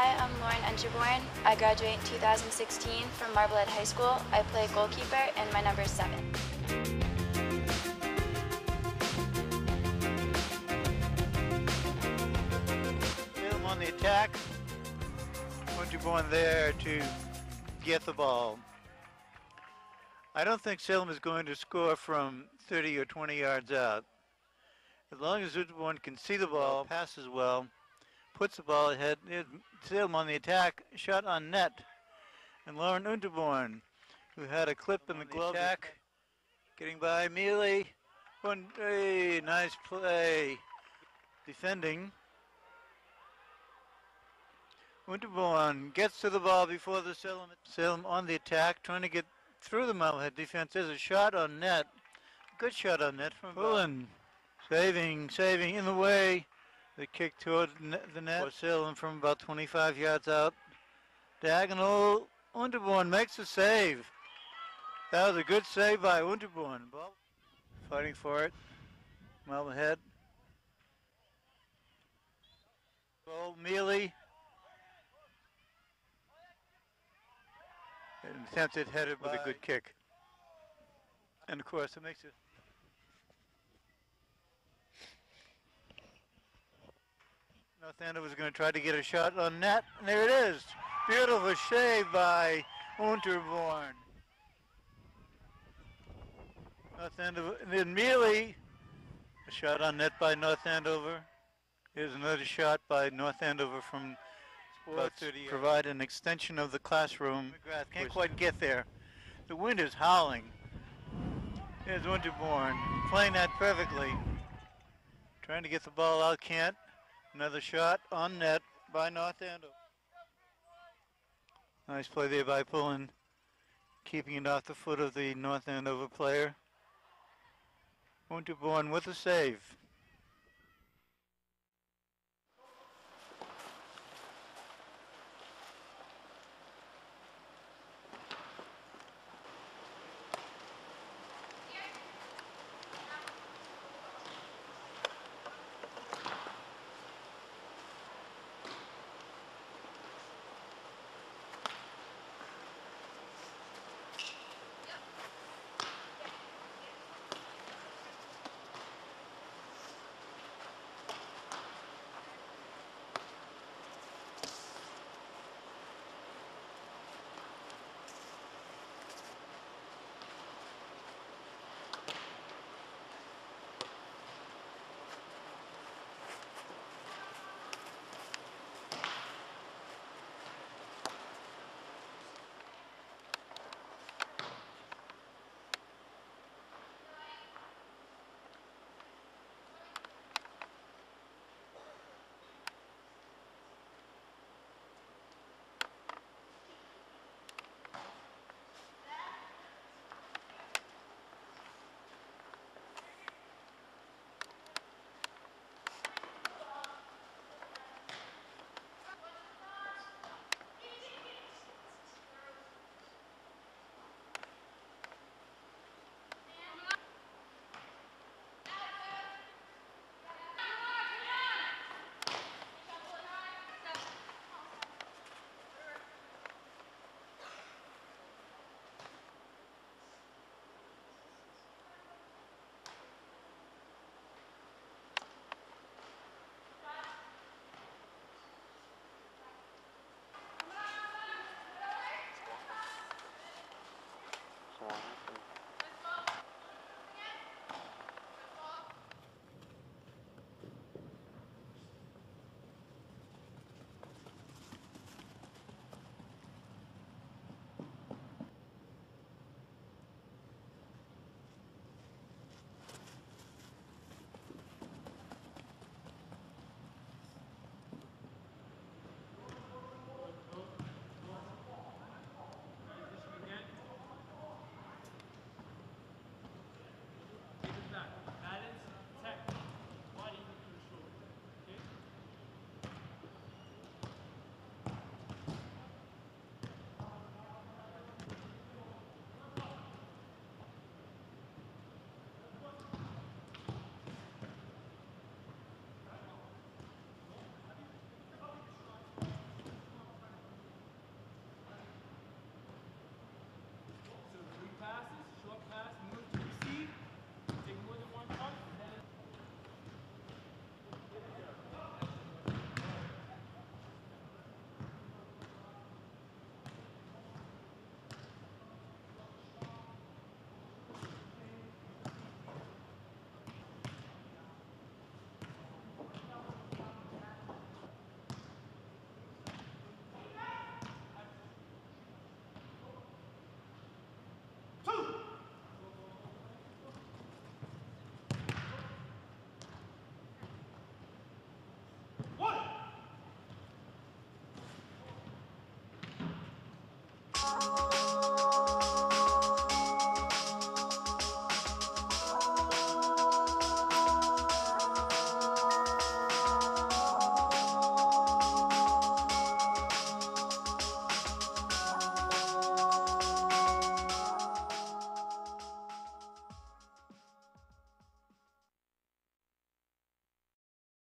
Hi, I'm Lauren Unterborn. I graduate in 2016 from Marblehead High School. I play goalkeeper and my number is 7. Salem on the attack. Unterborn there to get the ball. I don't think Salem is going to score from 30 or 20 yards out. As long as Unterborn can see the ball, passes well, puts the ball ahead, Salem on the attack, shot on net. And Lauren Unterborn, who had a clip in the glove attack, getting by Mealy. One, hey, nice play. Defending. Unterborn gets to the ball before the Salem. Salem on the attack, trying to get through the Marblehead defense. There's a shot on net. Good shot on net from Pullen. Saving, saving in the way. The kick toward the net. For Salem from about 25 yards out. Diagonal. Unterborn makes a save. That was a good save by Unterborn. Ball fighting for it. Marblehead. Goal, Mealy. An attempted header with a good kick. And of course, it makes it. North Andover is going to try to get a shot on net. And there it is. Beautiful shave by Unterborn. North Andover. And then Mealy, a shot on net by North Andover. Here's another shot by North Andover from about 30 provide an extension of the classroom. McGrath can't quite get there. The wind is howling. Here's Unterborn playing that perfectly. Trying to get the ball out, can't. Another shot on net by North Andover. Nice play there by Pullen, keeping it off the foot of the North Andover player. Unterborn with a save.